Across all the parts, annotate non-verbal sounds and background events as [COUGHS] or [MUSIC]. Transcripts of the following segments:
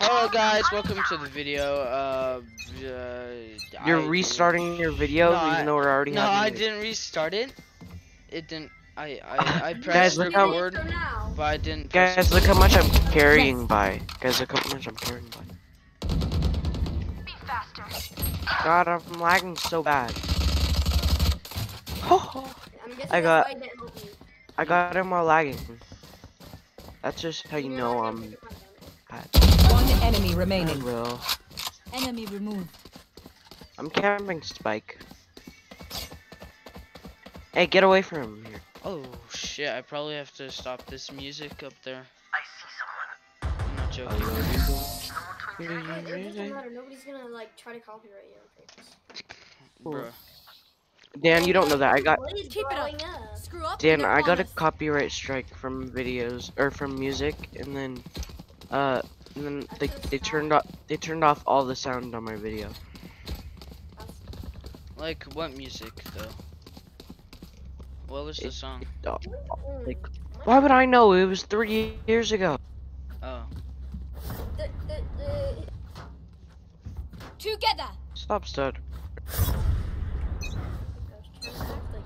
Hello guys, welcome to the video. Uh, uh You're I- restarting your video No, I- even though we're already No, I it. didn't restart it. It didn't. I I, [LAUGHS] I Guys, pressed look how- but I didn't. press Guys, look how much I'm carrying by. Guys, look how much I'm carrying by. faster God, I'm lagging so bad. I'm [LAUGHS] I got- it didn't help you. I got him while lagging. That's just how you know I'm gonna pick up on it. bad. One enemy I remaining. will. Enemy removed. I'm camping Spike. Hey, get away from him here. Oh shit! I probably have to stop this music up there. I see someone. I'm not joking. It it doesn't matter. Nobody's gonna like try to copyright you on purpose. Bruh. Dan, you don't know that. I got Keep it up. Screw up. Dan, I got a copyright strike from videos or from music, and then, uh, and then they they turned off they turned off all the sound on my video. Like what music though? What was the It- song? Mm. Like, why would I know? It was three years ago. Oh. The- the- the- Together. Stop, stud. I was trying to act like,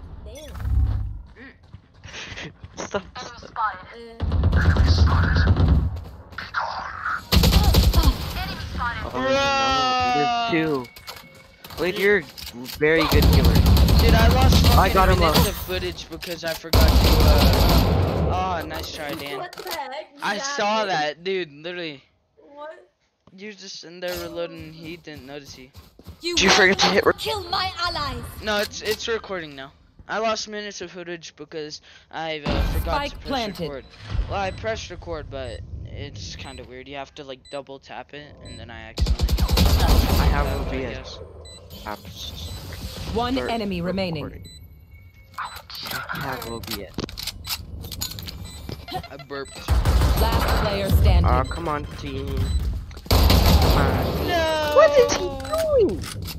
damn. Stop. Stud. Oh, no, you're two. Wait, you're a very good killer. Dude, I lost I got him minutes up. of footage because I forgot to. Uh... Oh, nice try, Dan. What the heck? I just saw happened? that, dude. Literally, What? you were just in there reloading. He didn't notice you. You Did you forget to hit? Re- kill my allies. No, it's it's recording now. I lost minutes of footage because I uh, forgot Spike to press planted. record. Well, I pressed record, but it's kind of weird. You have to like double tap it, and then I accidentally. I have OBS. guess. apps. One Start enemy remaining. recording. I have OBS. I burped. Last player standing. Aw, come on, team. Come on. No. What is he doing?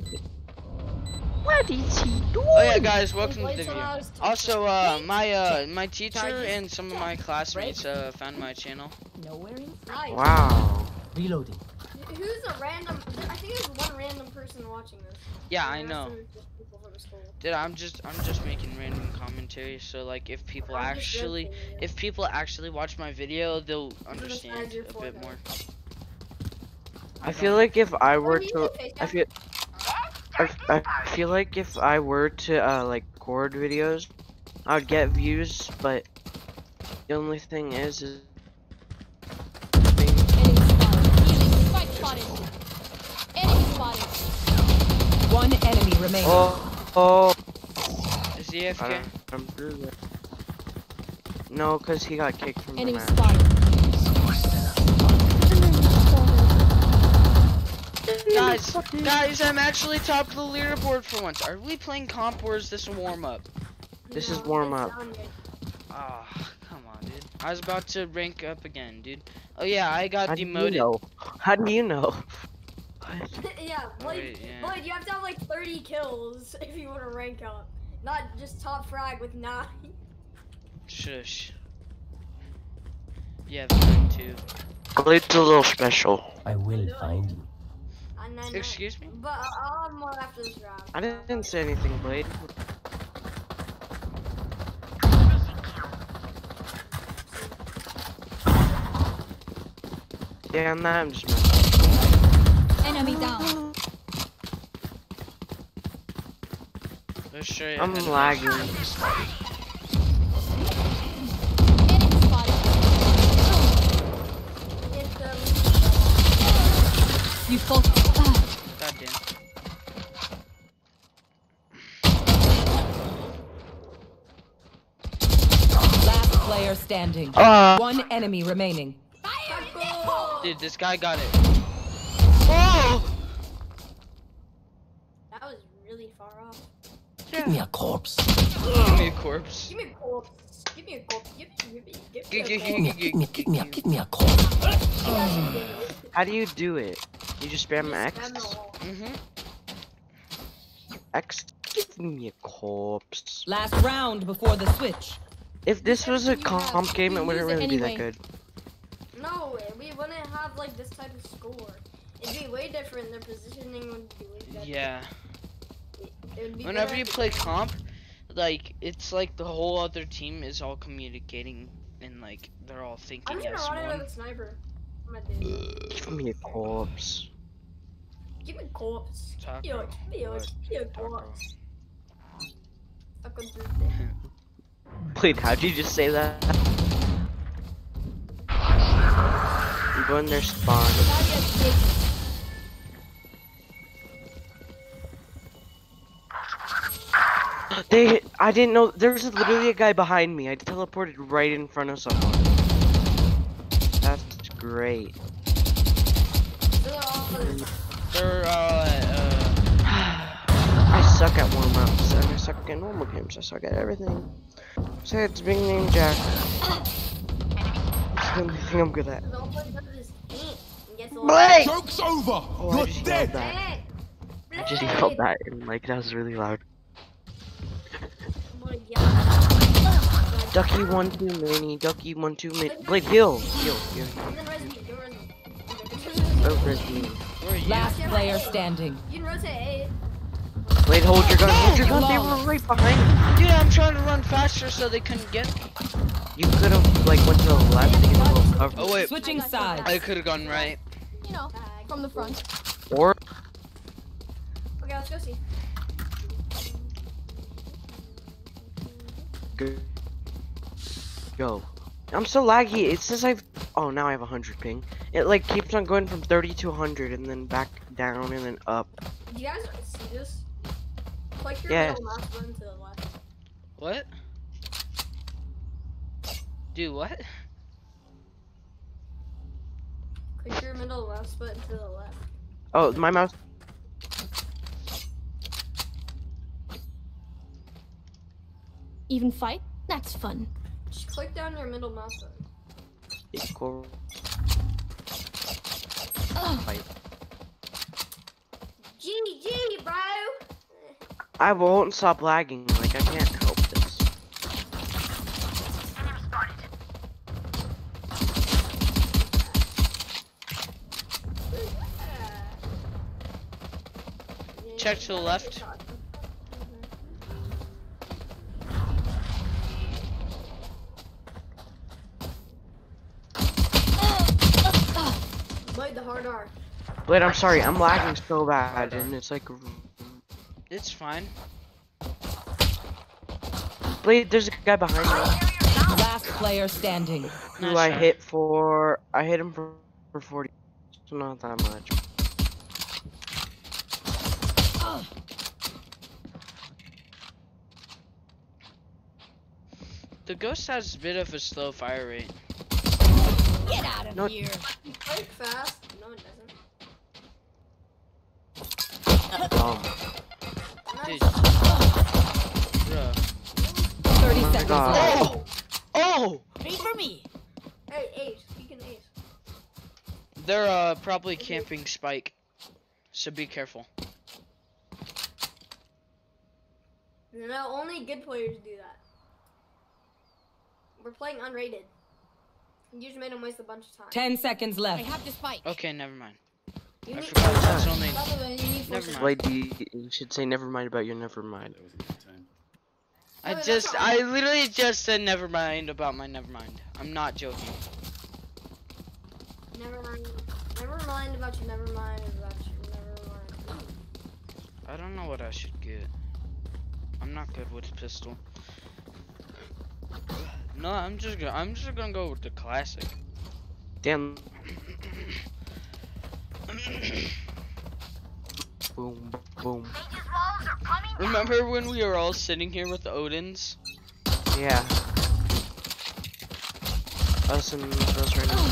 What is he doing? Oh yeah, guys, welcome to the Wait video. till I was- Also, uh, my uh, my teacher and some of my classmates uh found my channel. Nowhere in Nice. Wow. Reloading. Who's a random? I think there's one random person watching this. Yeah, I know. of it is just people from school. Dude, I'm just I'm just making random commentary. So like, if people actually if people actually watch my video, they'll Understand understand a bit more. I feel like if I were to, I feel, I, I feel like if I were to uh, like record videos, I would get views, but the only thing is, is Spike spotted. Enemy spotted. One enemy remaining. oh, oh, Is he I AFK? don't, I'm through there. No, cause he got kicked from the Enemy match. spotted. Guys, guys, I'm actually top of the leaderboard for once. Are we playing comp or is this a warm up? This is warm-up. down here. Ah, come on, dude. I was about to rank up again, dude. Oh yeah, I got How do you demoted. know? How do you know? [LAUGHS] yeah, Blade, Wait, yeah. Blade, you have to have like 30 kills [LAUGHS] if you want to rank up. Not just top frag with 9. Shush. Yeah, mine too. Blade's a little special. I will find you. And then, Excuse me? But I- I'll have more after this round. I didn't say anything, Blade. Damn that, I'm just messing. Enemy down. Let's show you. I'm ahead lagging. Enemy spotted. Get them. You fought. God damn. Last player standing. Uh, One enemy remaining. Dude, this guy got it. oh! That was really far off. Give me a corpse. Give me a corpse. Give me a corpse. Give me a corpse. Give me, give me, give me a give- Give me, a, corpse. give me, a, give me, a, give me a corpse. How do you do it? You just spam X? Spam. Mm-hmm. X? Give me a corpse. Last round before the switch. If this was a You have- comp game, it wouldn't lose it really be that good. No, we wouldn't have like this type of score. It'd be way different. Their positioning would be way different. Yeah. Be Whenever better you play comp, like it's like the whole other team is all communicating and like they're all thinking. I'm thinking just as gonna run it one. with a sniper. I'm gonna do. Give me a corpse. Give me corpse. Taco. Yo, yo, What? yo, Taco. corpse. Taco Tuesday. [LAUGHS] Wait, how'd you just say that? I'm going their spawn. You [GASPS] They, I didn't know, there was literally a guy behind me. I teleported right in front of someone. That's great. they're [SIGHS] I suck at warm-ups, I suck at normal games. I suck at everything. Say it's being named Jack. It's the only thing I'm good at. they're all playing under this ant and gets a lot- Blake! Joke's over! Oh, I You're just dead! that. I just Blake! yelled that, and like, that was really loud. I'm gonna yell. Ducky one too many, ducky one too many. Blake, heal! Heal, heal. And then res me, you res me. Oh, res me. where are you? Last player standing. You can rotate A. Blade, hold your gun, hold your gun, they were right behind me. Dude, I'm trying to run faster so they couldn't get me. you. You could've, like, went to the left to get a little cover. Oh wait, Switching sides. I could have gone right. You know, from the front. Or, Okay, let's go see. go. Go. I'm so laggy, it says I've, oh, now I have 100 ping. It, like, keeps on going from 30 to 100, and then back down, and then up. Do you guys see this? Click your Yes. middle mouse button to the left. What? Do what? Click your middle mouse button to the left. Oh, my mouse. Even fight? That's fun. Just click down your middle mouse button. Equal. Ugh. Fight. GG, bro! I won't stop lagging, like, I can't help this. Check to the left. Blade the hard R. Blade, I'm sorry, I'm lagging so bad, and it's like, It's fine. Blade, there's a guy behind me Last player standing. who Nice I try. hit for, I hit him for, for 40, so not that much. The ghost has a bit of a slow fire rate. Get out of No- here. Click fast. No, it doesn't. Um, Dude. Nice. Bruh. 30 my seconds God. left. Oh! Oh! Three for me. Hey, Ace. You can Ace. They're uh probably camping Spike. So be careful. No, only good players do that. We're playing unrated. You just made him waste a bunch of time. 10 seconds left. I left. have to spike. Okay, never mind. You I forgot that's only By the way, you Never mind. Blade, you, you should say never mind about your never mind. I Wait, just I literally just said never mind about my never mind. I'm not joking. Never mind. Never mind about you. Never mind about you. Never mind. I don't know what I should get. I'm not good with pistol. No, I'm just gonna I'm just gonna go with the classic. Damn. [COUGHS] Boom, boom. Remember when we were all sitting here with the Odins? Yeah. Us and us right now.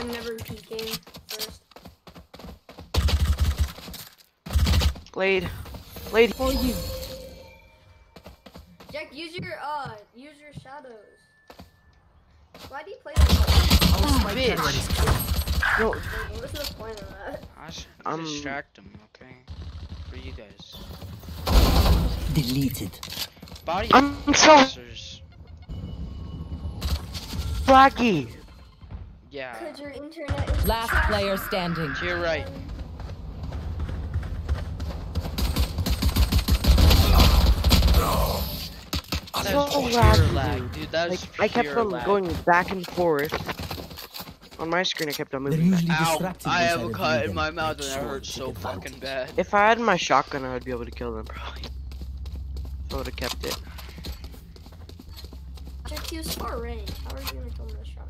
I'm never peeking first. Blade. Blade. For you. Jack, use your uh, use your shadows. Why do you play that? Oh, oh my bitch! No, What's the point of that? I should Um, distract him, okay? For you guys. Deleted. Body I'm so laggy. Yeah. Cause your internet is Last player standing. To your right. That's So pure laggy, lag, dude. dude. That's Like I kept pure on lag. going back and forth. On my screen, I kept on moving. back. Ow! I have a cut in my mouth and it hurts so fucking bad. If I had my shotgun, I would be able to kill them probably. I would have kept it. Check you far range. How are you gonna kill this shot?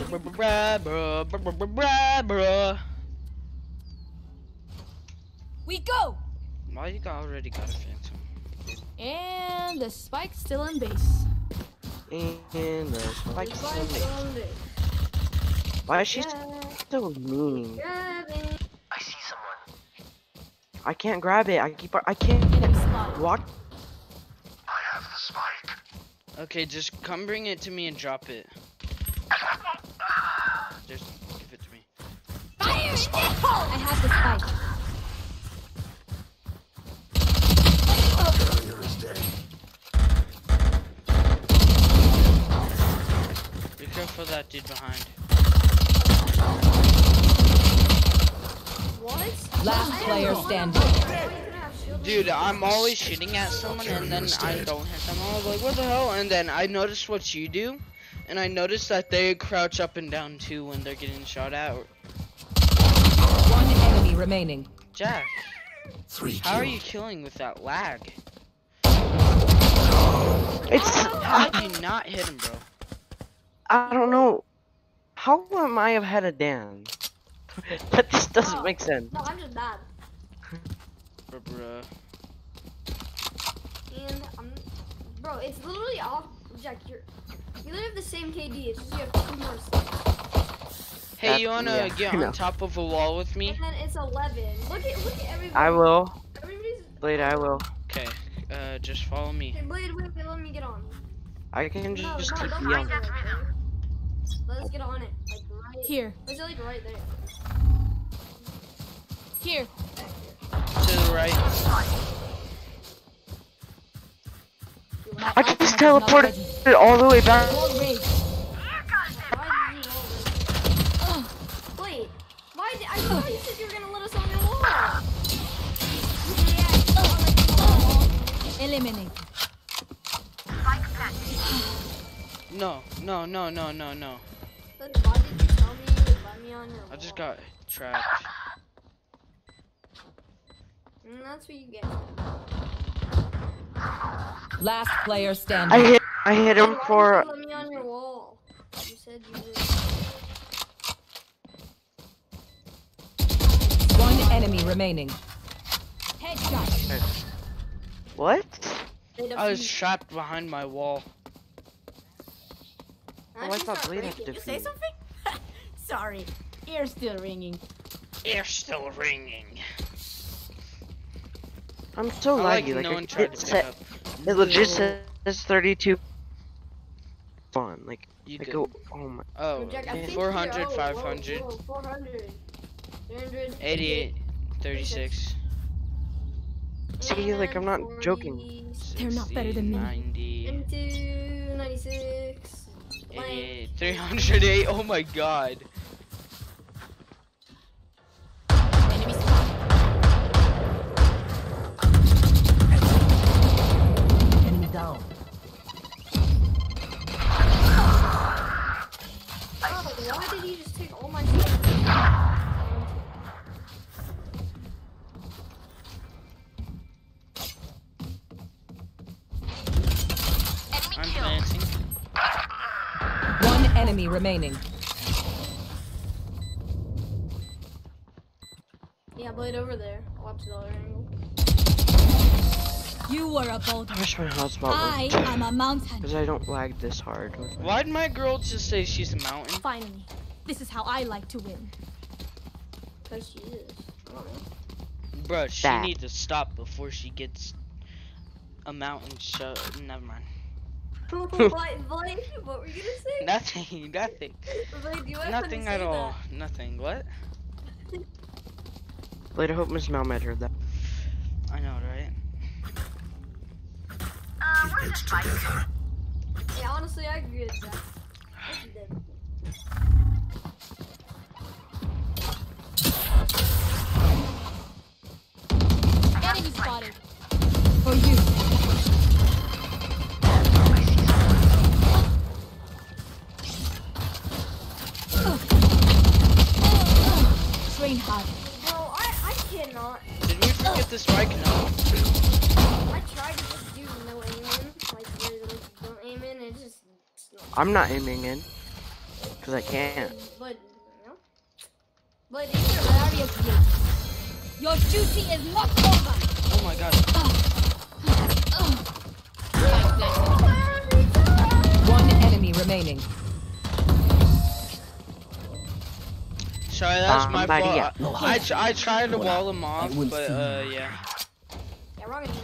Bruh, bruh, bruh, bruh, bruh, bruh. We go! Why you got already got a phantom? And the spike's still in base. And the spikes still in base. Why is she Yeah, so mean? grabbing. I can't grab it. I keep. I can't Enemy spotted. walk. Okay, just come bring it to me and drop it. [LAUGHS] Just give it to me. Fire in! I have the spike. Be that dude behind. What? Last I player don't know. standing. How are you gonna have shield Dude, and- I'm always shooting at someone and then I don't hit them. I was like, what the hell? And then I notice what you do, and I notice that they crouch up and down too when they're getting shot at. One enemy remaining. Jack, Three how are you killing with that lag? It's. How did you not hit him, bro? I don't know. How am I ahead of Dan? [LAUGHS] that just doesn't Oh. make sense. No, I'm just bad. Bruh, bruh. And I'm, bro, it's literally off. Jack, you're, you literally have the same KD. It's just you have two more. Steps. Hey, That- you wanna yeah, get on top of a wall with me? And then it's 11. Look at look at everybody. I will. Everybody's. Later, I will. Okay, uh, just follow me. Hey, Blade, wait, wait, let me get on. I can No, just, just no, keep don't yelling. Mind it, okay? Let's get on it. Like right. Here. Let's like right there. Here. To the right. I ultimate just is not ready. teleported all the way back. Wall raised. Why did you roll this? Wait. Why did I thought you said you were gonna let us on your wall? Eliminate. No, no, no, no, no, no. Then why did you tell me you would let me on your wall? I just got trapped. And that's what you get. Last player standing. I standing. hit. I hit him Why for. did you let me on your wall? You said you would. One enemy remaining. Headshot. What? I was trapped behind my wall. Now Oh, I she thought start Blade had breaking. to Say something? [LAUGHS] Sorry. Ear's still ringing. Ear still ringing. I'm so I like laggy. Like, no I- one tried it, to pick said, up. it legit says 32. Fun. Like, You like did. oh, oh my. Oh, Jack, I 400, you're- oh, whoa, 500, whoa, 400. 300. 88, 36, See, like, I'm not joking. 40, They're not better than me. 90, Into 96. 88, 308. Oh my god. Enemy remaining. Yeah, blade over there. Watch the other angle. You were a boulder. I wish my hotspot I worked. am a mountain. Because I don't lag this hard. With my- Why'd my girl just say she's a mountain? Finally. This is how I like to win. Because she is. I. Bruh, she That. needs to stop before she gets a mountain shut. Never mind. [LAUGHS] Blade, Blade, what were you gonna say? Nothing, nothing. Blade, Nothing at say all. Nothing. What? [LAUGHS] Later, hope Miss Melmed heard that. I know, right? Keep it together. Yeah, honestly, I agree with that. Yes. Enemy spotted. I'm not aiming in. Because I can't. But, you know. But if you're Barrier created. Your duty is not over. Oh my god. Spike planted. One enemy remaining. Sorry, that's my fault. else. No, I, tr- I tried to wall on. him off, but uh, yeah. Yeah, wrong again.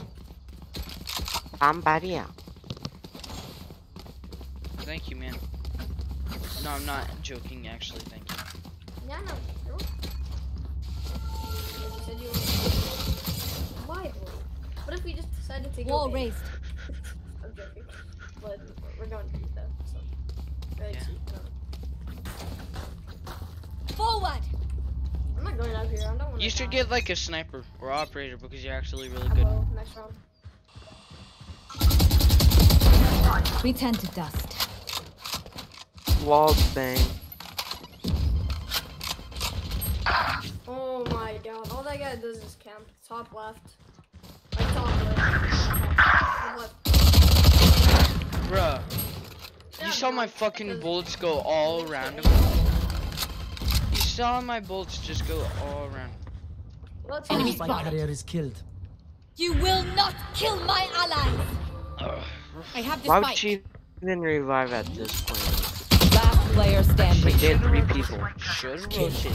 Somebody out. Thank you, man. No, I'm not joking. Actually, thank you. Yeah, no. You're. You said you were. Why, boy? What if we just decided to go? Wall big? raised. [LAUGHS] I'm joking. But we're going to though, so. Very Yeah. cheap, no. Forward. I'm not going up here. I don't want to. You should get like a sniper or operator because you're actually really I good. will, next round. Return to dust. Wall bang. Oh my god. All that guy does is camp. Top left. Like top left. Top left. Bruh, Yeah, you saw my fucking bullets go all around him. You saw my bullets just go all around. Let's Enemy go. Spotted. carrier is killed. You will not kill my allies. Ugh. I have the Why spike. would she even revive at this point? Last player We did three people. Should have rotated.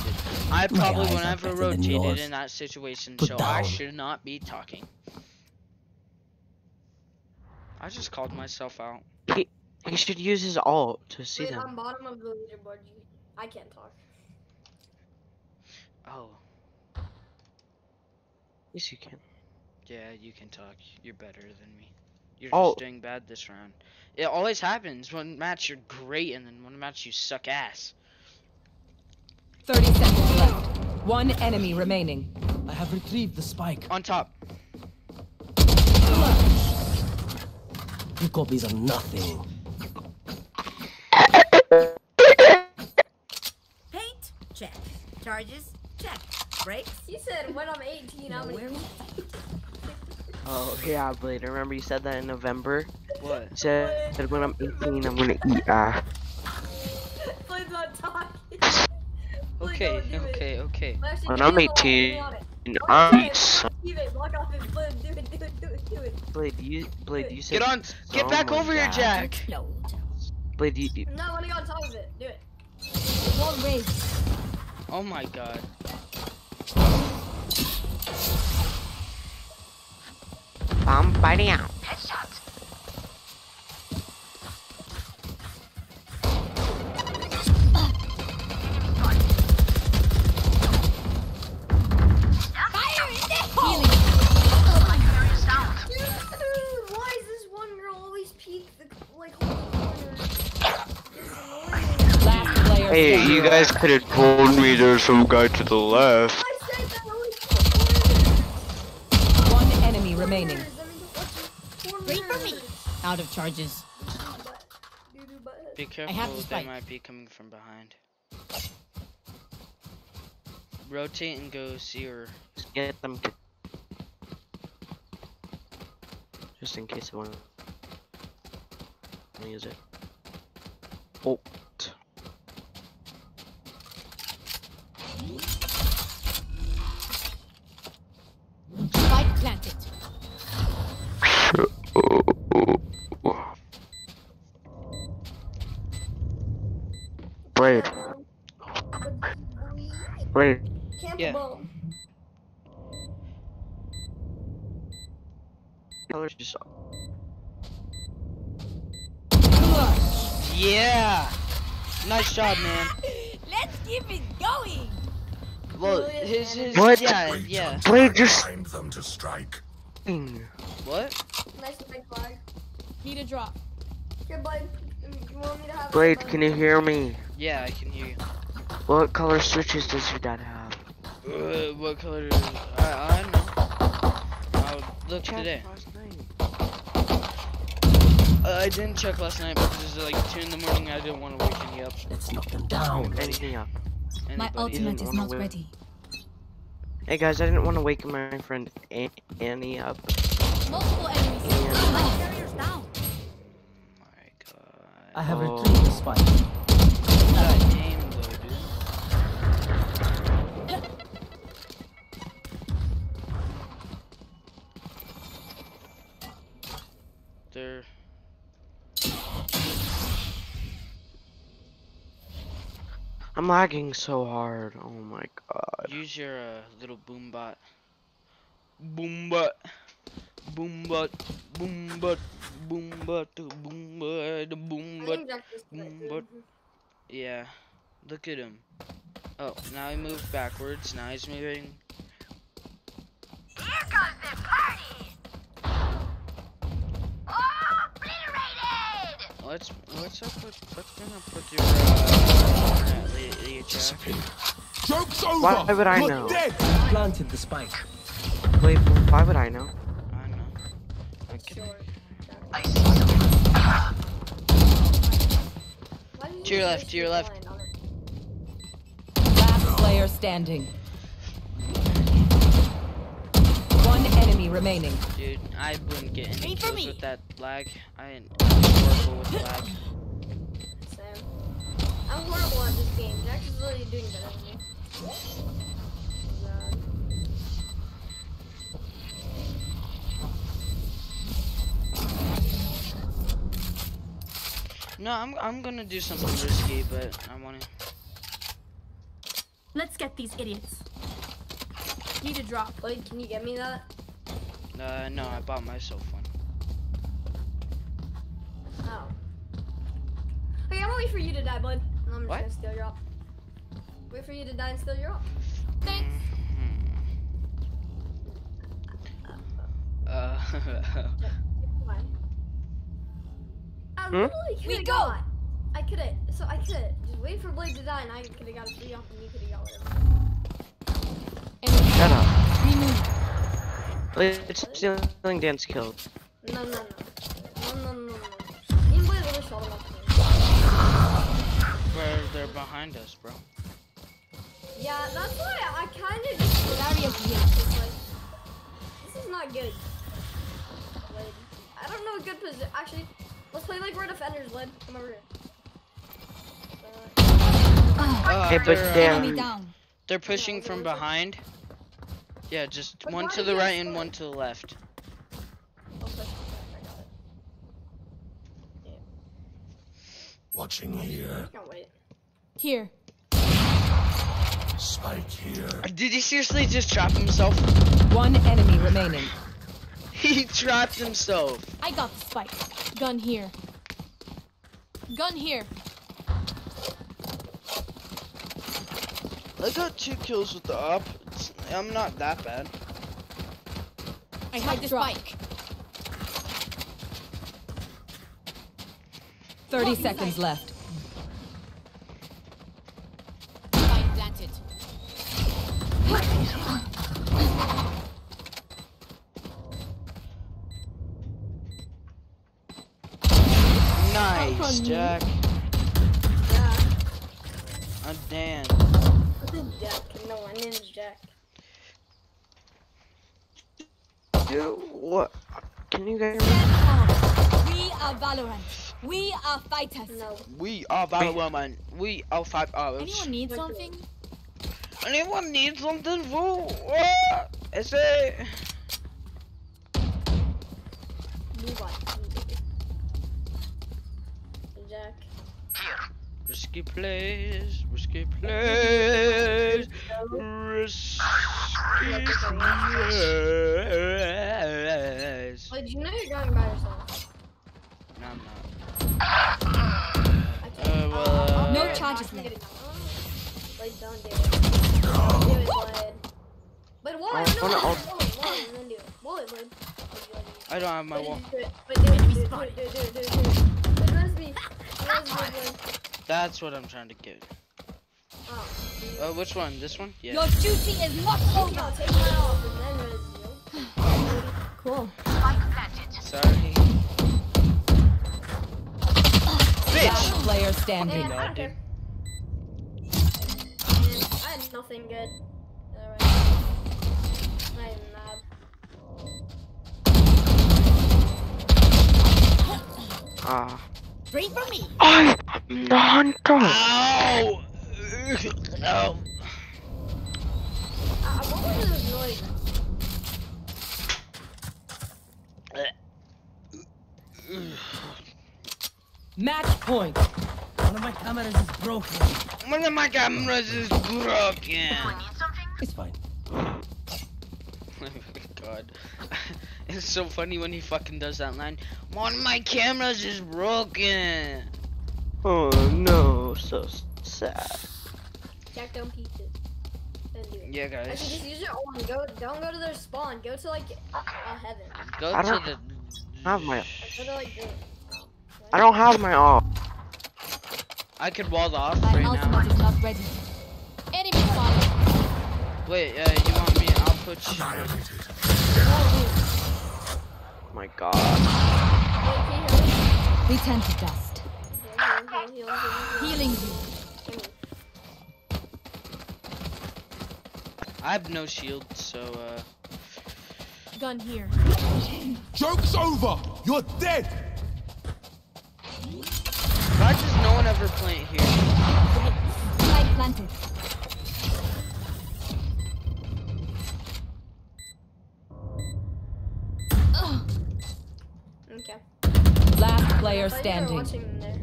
I probably wouldn't have rotated in that situation, Put so I should not be talking. I just called myself out. He he should use his alt to see Wait, them. I'm bottom of the leaderboard. You- I can't talk. Oh, Yes, you can. yeah, you can talk. You're better than me. You're Oh. just doing bad this round. It always happens. One match you're great, and then one match you suck ass. 30 seconds left. One enemy remaining. I have retrieved the spike. On top. Your copies are nothing. Paint? Check. Charges? Check. Brakes? He said when I'm 18, I'm gonna Oh, yeah, Blade. Remember you said that in November? What? You said said when I'm 18, I'm gonna eat ass. Please not talking. Please Okay, don't do it. okay, okay. When I'm 18, be on it. And Block I'm off so- Keep it, block off it, Blade, do it, do it, do it, do it. Blade, you, Blade, you said. Get on. Get back someone over here. Jack. Explode. Blade, you, you, No, I wanna go on top of it. Do it. Wall raised. Oh my god. somebody out. Healing. Dude, why is this one girl always peek the like whole corner? It's [LAUGHS] annoying. Last player Hey, you guys could have told me there's some guy to the left. I said that always corners. One enemy remaining. Corners, I mean, what's the Wait for me. corners? Out of charges. Be careful. have the They spike. might be coming from behind. Rotate and go see her. Get them. Just in case I want to use it. Oh. Camp Yeah. above. Colors just. Yeah. Nice job, man. Let's keep it going. Well, his his What? yeah yeah. Blade just. Find them to strike. What? Nice big flag. Need a drop. Here, Blade. You want me to have Blade, some, can you hear me? Yeah, I can hear you. What color switches does your dad have? Uh, what color is I, I don't know. I'll look Check today. last night. Uh, I didn't check last night because it was like 2 in the morning. I didn't want to wake any up. Let's knock them down. Anything up. My Anybody. ultimate is not win. ready. Hey guys, I didn't want to wake my friend An- Annie up. Multiple enemies. And My carrier's down. my god. I have Oh. retrieved the spike. I'm lagging so hard. Oh my god. use your uh, little boom bot. Boom bot. Boom bot. Boom bot. Boom bot. Boom bot. Boom I bot. think Jack just quit, dude. but- Yeah. Look at him. Oh, now he moved backwards. Now he's moving. What's what's up with what's gonna put your uh, uh, Leah Jack? Joke's over! Why would I You're know? dead! Planted the spike. Wait, why would I know? I know. I'm kidding. I saw them. Why did you To your left, this to your left. line on it? Last player standing. One enemy remaining. Dude, I wouldn't get any kills with that lag. I Same. I'm horrible at this game. Jack is literally doing better than me. No, I'm I'm gonna do something risky, but I wanna. Let's get these idiots. Need a drop. Blade, can you get me that? Uh, no, I bought myself one. Wait for you to die, bud. And I'm just What? gonna steal your op. Wait for you to die and steal your op. Thanks. Uh, Why? [LAUGHS] I Hmm? literally could We have go! got. I could have. So I could have just wait for Blade to die, and I could have got a free op, and you could have got whatever. Shut up. We move. It's stealing dance kills. No, no, no, no, no, no, where they're behind us, bro. Yeah, that's why I kind of just. Darius here. Like, this is not good. Like, I don't know a good position. Actually, let's play like we're defenders, Lid. Come over here. Uh, Hey, but they're, damn. Enemy down. They're pushing from behind. Yeah, just But one to the you right and one to the left. I'll push it. I got it. Watching here. Can't wait. Here. Spike here. Did he seriously just trap himself? One enemy remaining. [LAUGHS] He trapped himself. I got the spike. Gun here. Gun here. I got two kills with the up. It's, I'm not that bad. I have the spike. 30 seconds left. Nice, on. Jack. Yeah. I'm Dan. What's a Jack? No, my name is Jack. Dude, what? Can you guys? We are Valorant. We are fighters. No. We are Battle Woman. We are five hours. Anyone need something? Anyone need something? Woo! What? Is it? Move on. Jack. Risky plays, risky plays, risky plays. Wait, do you know you're going by yourself? No, I'm not. Uh, well, uh, No charges I'm left. Getting- Like, don't do it. Do it, Blade. But wall I it, no, wanna wall wall it, wall it, and then do it. Wall it, bud. I don't have my But wall. do it, but do it, do it, do it, do it, do it, do it, do it, do it. But let's be, let's. That's what I'm trying to get. Oh. Uh, which one? This one? Yeah. Your duty is not No, over. take mine off and then res you. Cool. Sorry. Bitch! Last player Hey, standing. I God, don't dude. care. Man, I had nothing good. Alright. Not even mad. Ah. Pray for me. I am the hunter. Ow! Ow. Uh, what was those noises? Match point. One of my cameras is broken. One of my cameras is broken. It's fine. Oh [LAUGHS] my god. [LAUGHS] It's so funny when he fucking does that line. One of my cameras is broken. Oh no, so sad. Jack, don't peek it. Then do it. Yeah, Actually, guys. just use your own. Go, don't go to their spawn. Go to like uh, heaven. Go I to don't the. have my- Go to like the. I don't have my all. I could wall off My right now. ultimate is not ready. Enemy spotted. Wait, uh, you want me? I'll put you. My God. Wait, can you heal me? Return to dust. Heal, heal, heal, heal, heal, heal. Healing you. I have no shield, so uh. Gun here. Joke's over! You're dead! Why does no one ever plant here? Spike planted. Okay. Last player I thought you were standing. watching them there.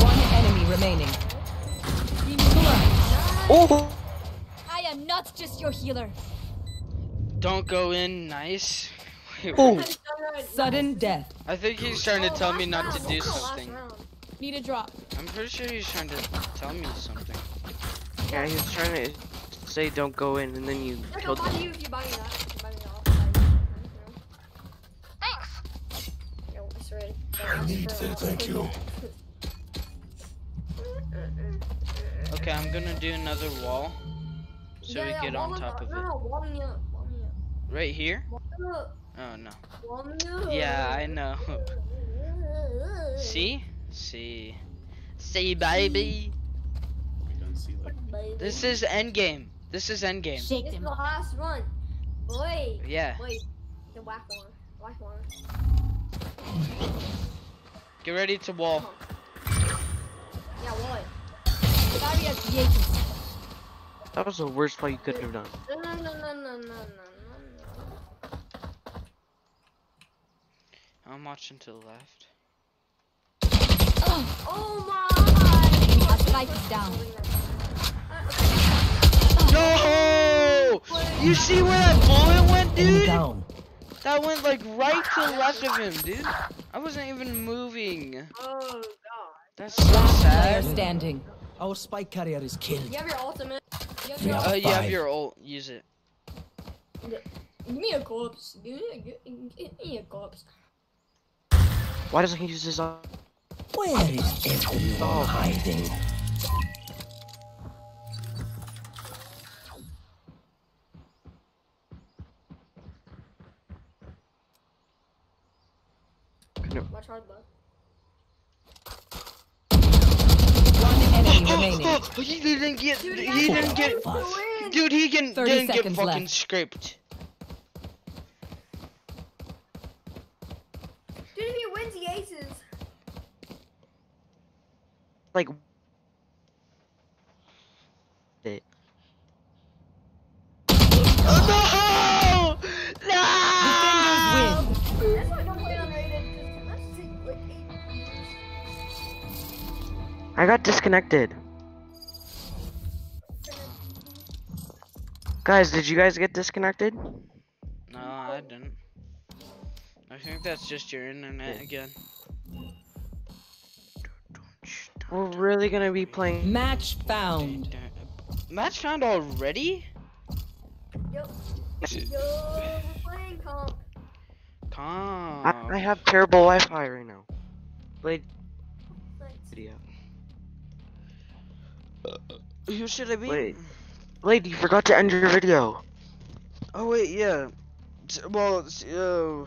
One enemy remaining. Oh. I am not just your healer. Don't go in. Nice. Wait, Oh. I just done right- Sudden death. I think he's trying to tell me not to do last something. Round. Need a drop. I'm pretty sure he's trying to tell me something. Yeah, he was trying to say don't go in, and then you Jack, I'll killed buy him. you if you buy me that. You buy me I'll buy you. Thanks. Yo, I swear. I need to thank you. Okay, I'm gonna do another wall. So Yeah, we yeah, get on wall top of no, it. No, wall me up. Wall me up. Right here? Wall me up. Oh no. Wall me up. Yeah, I know. [LAUGHS] See? See. See, baby. This is endgame. This is endgame. Shake It's them. the last one. Boy. Yeah. Wait. The whack one. Whack one. Get ready to wall. Yeah, boy. Barrier. That was the worst play you could have done. No, no, no, no, no, no, no, no. I'm watching to the left. Oh my! A spike is down. No! You see where that bullet went, dude? down. That went like right to the left of him, dude. I wasn't even moving. Oh god. That's so Player sad. standing. Our spike carrier is killed. You have your ultimate. You have your have Uh, you have your ult. Use it. Give me a corpse. Give me a, give, give me a corpse. Why doesn't he use his all? Where is everyone hiding? Watch hard bud. One enemy remaining. he didn't get. Dude, he didn't get. Dude, he can, didn't get fucking left. scraped. Dude, if he wins, he aces. Like. It. Oh, no! No! Defenders win. That's why I don't play unrated. That's take like eight. I got disconnected. Guys, did you guys get disconnected? No, I didn't. I think that's just your internet again. We're really gonna be playing. Match found. Match found already? Yep. Yo, playing comp. Calm. I, I have terrible Wi-Fi right now. Blade Let's video. Who should I be? Wait. Blade, you forgot to end your video. Oh wait, yeah. Well, s- uh,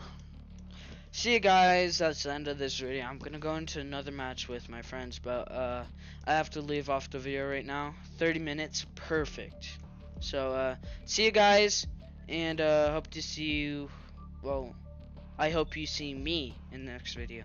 see you guys. That's the end of this video. I'm gonna go into another match with my friends, but uh, I have to leave off the video right now. 30 minutes, perfect. So uh, see you guys, and uh, hope to see you. Well, I hope you see me in the next video.